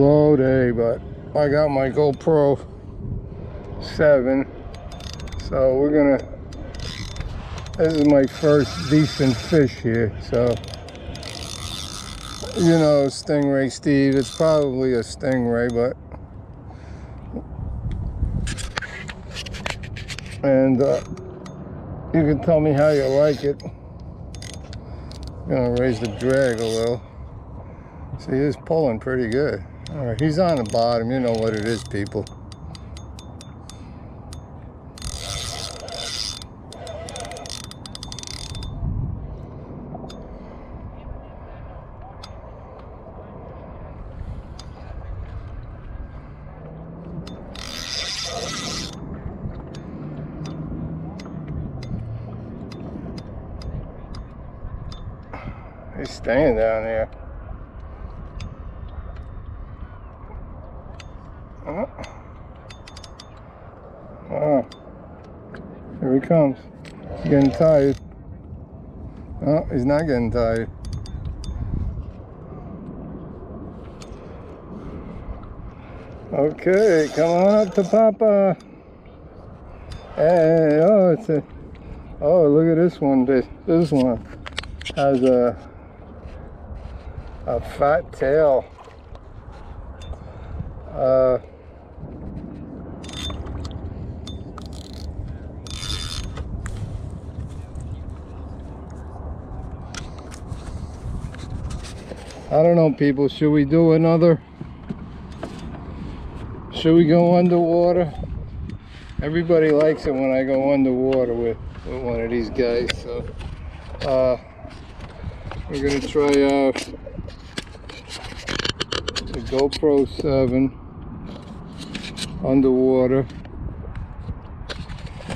It's slow day, but I got my GoPro 7. So we're gonna, this is my first decent fish here. So, you know, Stingray Steve, it's probably a Stingray, but and uh, you can tell me how you like it. Gonna raise the drag a little. See, he's pulling pretty good. All right, he's on the bottom. You know what it is, people. He's staying down here. Oh. Oh. Here he comes. He's getting tired. Oh, he's not getting tired. Okay, come on up to Papa. Hey, oh, it's a, oh, look at this one. This, this one has a, a fat tail. Uh, I don't know, people. Should we do another? Should we go underwater? Everybody likes it when I go underwater with, with one of these guys. So, uh, we're gonna try out the GoPro 7 underwater,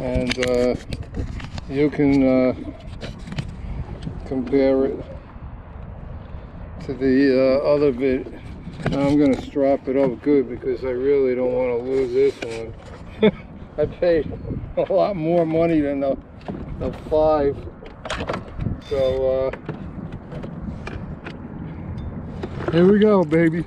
and uh, you can uh, compare it to the uh, other bit. Now I'm gonna strap it up good because I really don't want to lose this one. I paid a lot more money than the, the five. So uh, here we go, baby.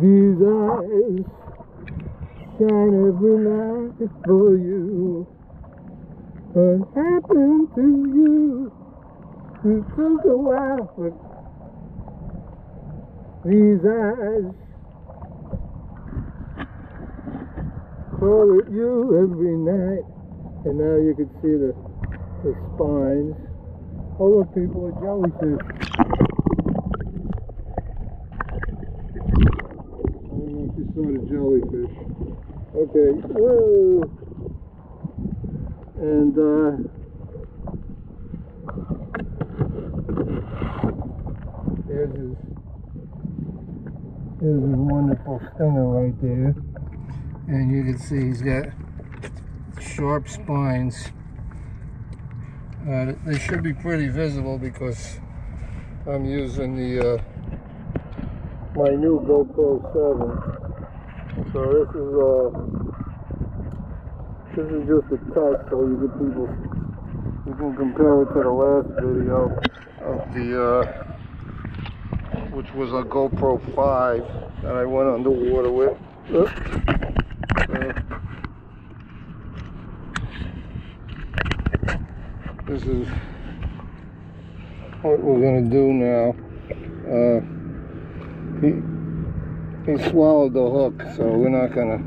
These eyes shine every night for you. What happened to you? It took a while for these eyes. Call at you every night. And now you can see the, the spines. All look people, are jellyfish. I don't know if you saw the jellyfish. Okay! And uh, there's his, there's his wonderful stinger right there. And you can see he's got sharp spines. Uh, they should be pretty visible because I'm using the uh, my new GoPro 7. So this is uh this is just a test so you can people you can compare it to the last video of the uh, which was a GoPro 5 that I went underwater with. Uh, this is what we're gonna do now. Uh, he swallowed the hook, so we're not gonna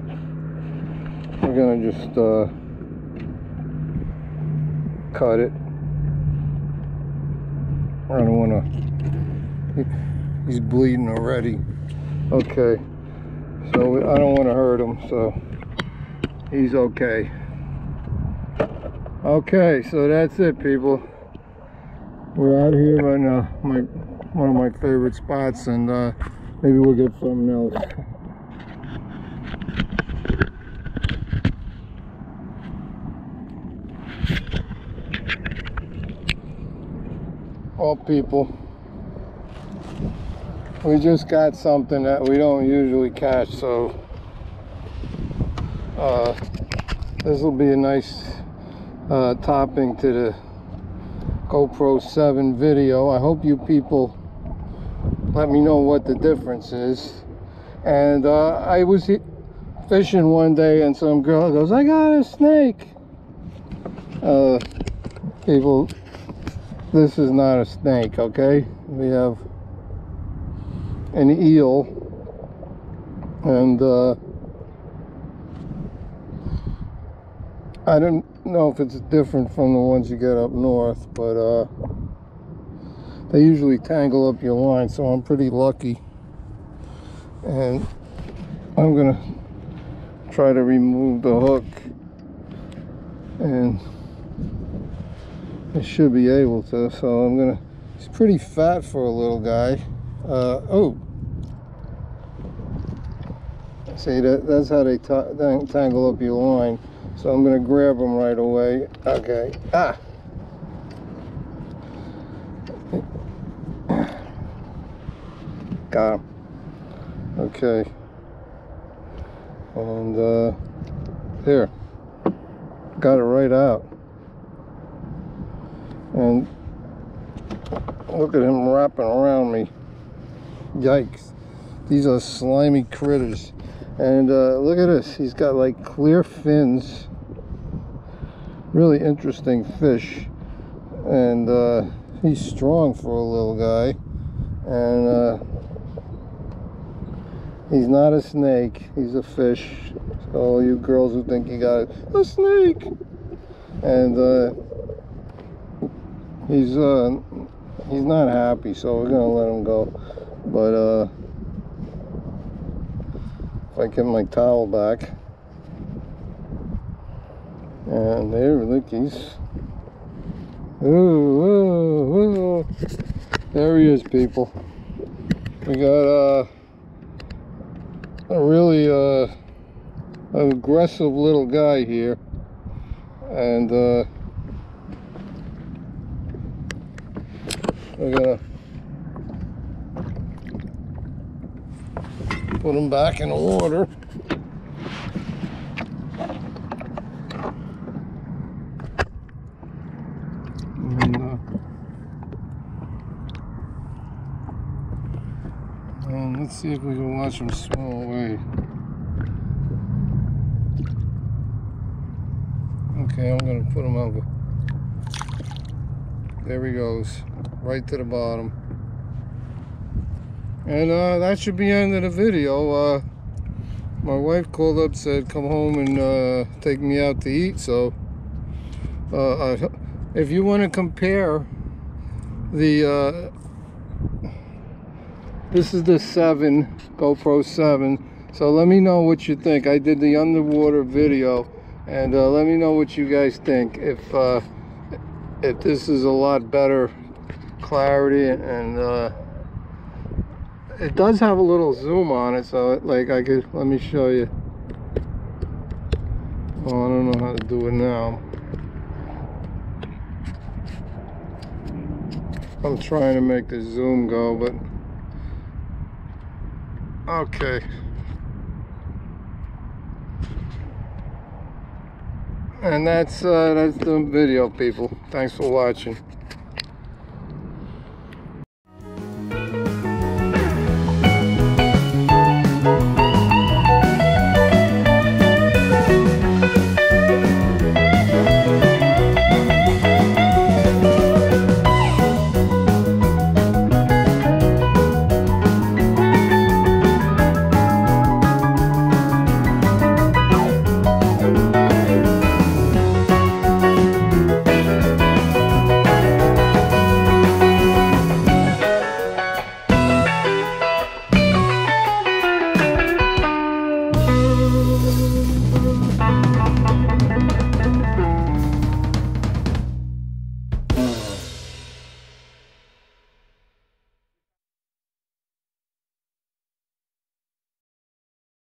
we're gonna just uh, cut it. I don't wanna. He, he's bleeding already. Okay, so I don't want to hurt him, so he's okay. Okay, so that's it, people. We're out here on uh, my one of my favorite spots, and uh, maybe we'll get something else. All people, we just got something that we don't usually catch, so uh, this will be a nice uh, topping to the GoPro 7 video. I hope you people let me know what the difference is. And uh, I was fishing one day and some girl goes, I got a snake. Uh, people, this is not a snake, okay? We have an eel and uh, I don't know if it's different from the ones you get up north, but uh, they usually tangle up your line, so I'm pretty lucky. And I'm gonna try to remove the hook, and I should be able to. So I'm gonna. He's pretty fat for a little guy. Uh, oh, see that that's how they tangle up your line. So I'm gonna grab them right away. Okay. Ah. Got. Okay. And uh, there. Got it right out. And look at him wrapping around me. Yikes. These are slimy critters. And uh, look at this. He's got like clear fins. Really interesting fish. And uh, he's strong for a little guy. And uh, he's not a snake. He's a fish. So all you girls who think you got a snake. And uh, he's uh, he's not happy. So we're to let him go. But uh, if I get my towel back. And there, look, he's. Ooh, ooh, ooh. There he is, people. We got uh, a really uh, aggressive little guy here. And uh, we're gonna put him back in order. And, uh, and let's see if we can watch them swim away. Okay, I'm gonna put him over. There he goes, right to the bottom. And uh, that should be end of the video. Uh, my wife called up, said come home and uh, take me out to eat. So, uh, I- if you want to compare the, uh, this is the seven GoPro seven. So let me know what you think. I did the underwater video, and uh, let me know what you guys think. If uh, if this is a lot better clarity and. Uh, it does have a little zoom on it so it, like I could let me show you oh I don't know how to do it now I'm trying to make the zoom go but okay. And that's uh, that's the video people. Thanks for watching